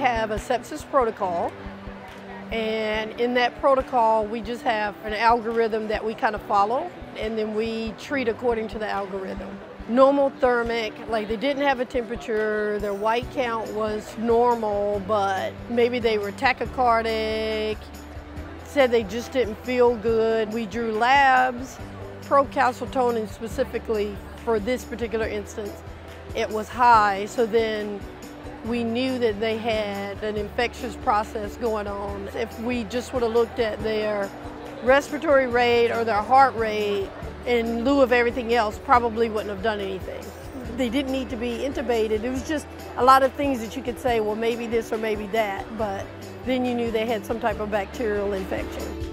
have a sepsis protocol. And in that protocol, we just have an algorithm that we kind of follow, and then we treat according to the algorithm. Normal thermic, like they didn't have a temperature, their white count was normal, but maybe they were tachycardic, said they just didn't feel good. We drew labs, procalcitonin specifically for this particular instance, it was high, so then we knew that they had an infectious process going on. If we just would have looked at their respiratory rate or their heart rate in lieu of everything else, probably wouldn't have done anything. They didn't need to be intubated. It was just a lot of things that you could say, well, maybe this or maybe that, but then you knew they had some type of bacterial infection.